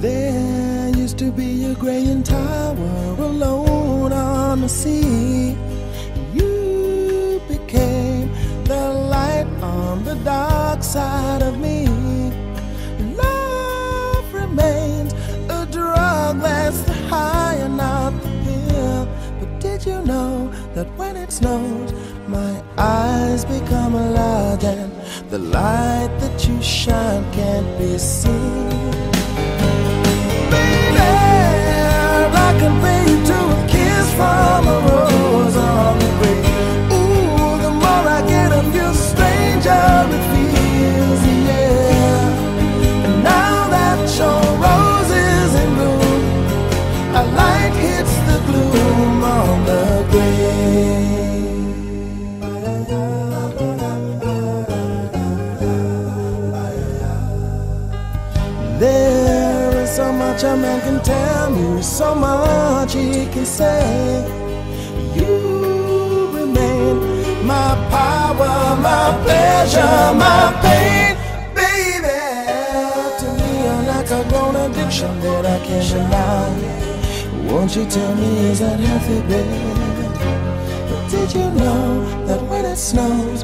There used to be a graying tower alone on the sea. You became the light on the dark side of me. Snows, my eyes become large and the light that you shine can't be seen? Much a man can tell you, so much he can say. You remain my power, my pleasure, my pain, baby. To me, you're like a grown addiction that I can't deny. Won't you tell me is that healthy, baby? But did you know that when it snows,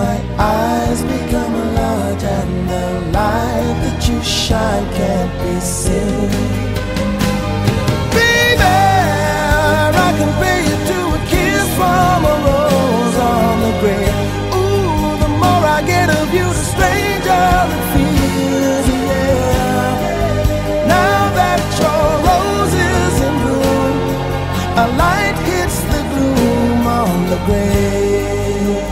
my eyes become large and the light that you shine can't be seen? Grave.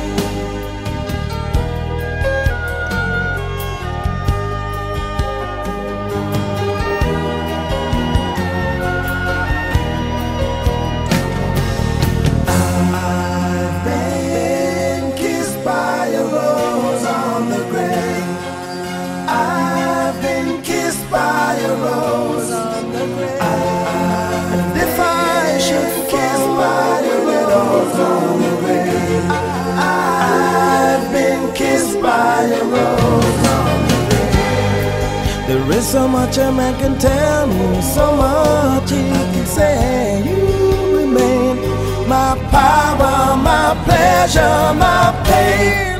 I've been kissed by a rose on the grave. I've been kissed by a rose on the grave. And if I should There is so much a man can tell me, so much he can say. You remain my power, my pleasure, my pain.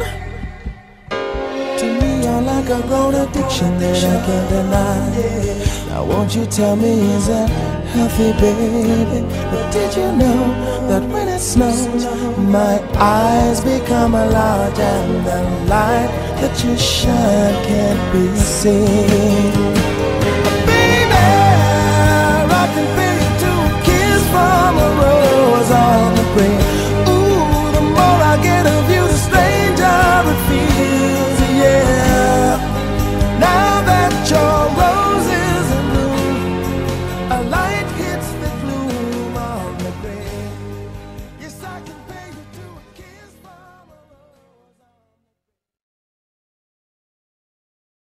To me, you're like a grown addiction that I can't deny. Now, won't you tell me, is that healthy, baby? But did you know that when it snows, my eyes become large and the light that you shine can't be seen?